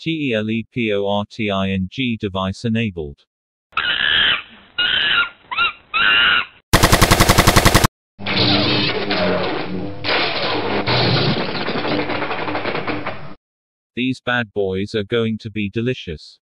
TELEPORTING device enabled. These bad boys are going to be delicious.